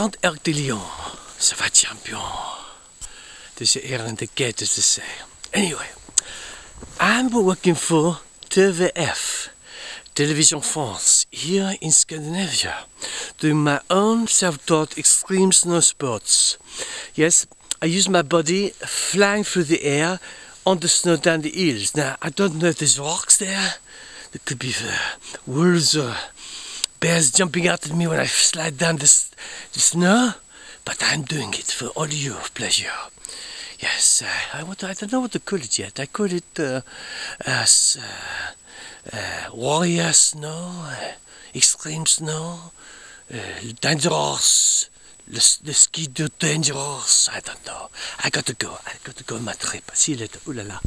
Tante Eric de Lyon, ça va champion. Dus er in de keten te say. Anyway, I'm working for TVF, Television France, here in Scandinavia, doing my own self-taught extreme snow sports. Yes, I use my body flying through the air on the snow down the hills. Now, I don't know if there's rocks there. There could be uh, wolves or bears jumping out at me when I slide down this, the snow. But I'm doing it for all your pleasure. Yes, uh, I, want to, I don't know what to call it yet. I call it uh, as uh, uh, warrior snow, extreme snow, dangerous, the, the ski do dangerous. I don't know. I got to go. I got to go on my trip. See you later. Ooh la la.